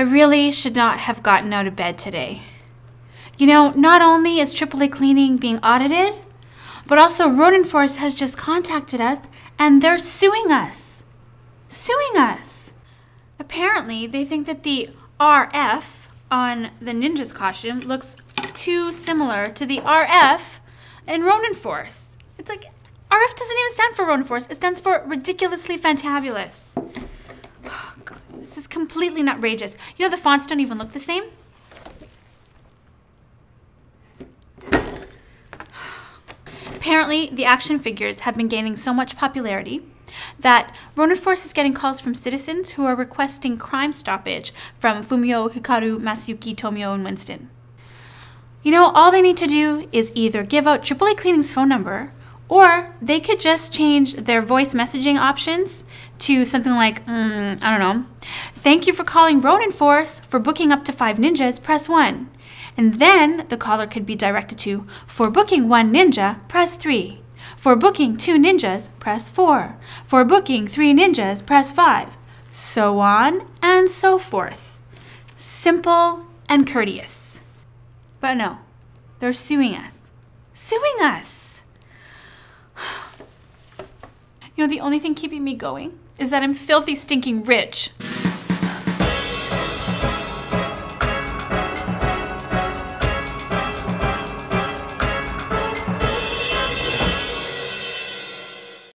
I really should not have gotten out of bed today. You know, not only is AAA Cleaning being audited, but also Ronin Force has just contacted us and they're suing us. Suing us. Apparently, they think that the RF on the ninja's costume looks too similar to the RF in Ronin Force. It's like RF doesn't even stand for Ronin Force. It stands for ridiculously fantabulous. This is completely outrageous. You know the fonts don't even look the same. Apparently, the action figures have been gaining so much popularity that Ronin Force is getting calls from citizens who are requesting crime stoppage from Fumio, Hikaru, Masayuki, Tomio, and Winston. You know, all they need to do is either give out AAA Cleaning's phone number or they could just change their voice messaging options to something like, mm, I don't know, thank you for calling Ronin Force. For booking up to five ninjas, press one. And then the caller could be directed to, for booking one ninja, press three. For booking two ninjas, press four. For booking three ninjas, press five. So on and so forth. Simple and courteous. But no, they're suing us. Suing us! You know, the only thing keeping me going is that I'm filthy, stinking rich.